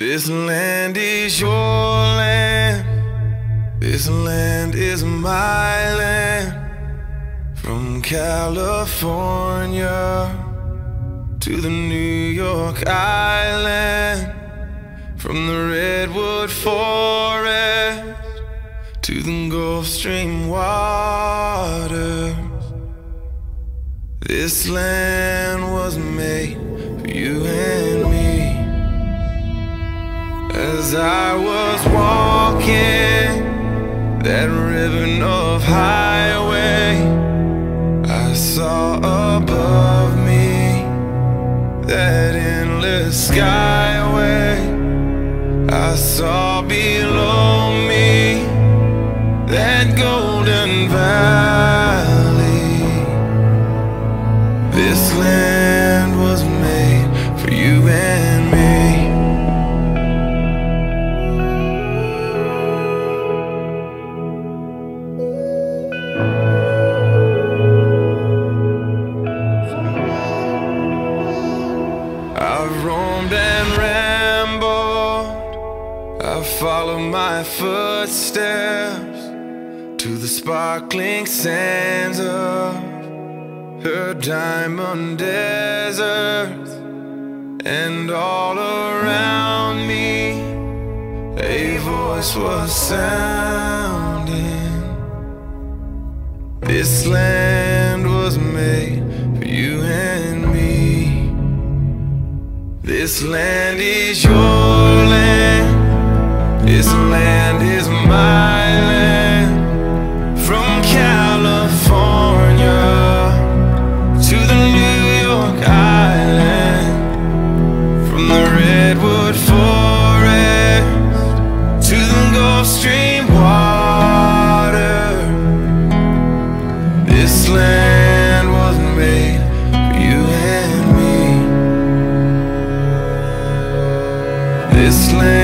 This land is your land. This land is my land. From California to the New York Island. From the Redwood Forest to the Gulf Stream waters. This land was made for you and. As I was walking that ribbon of highway, I saw above me that endless skyway. I saw below me that golden valley. This land was made for you and I've roamed and rambled. I've followed my footsteps to the sparkling sands of her diamond deserts. And all around me, a voice was sounding. This land This land is your land. This land is my land. From California to the New York Island. From the Redwood Forest to the Gulf Stream water. This land This land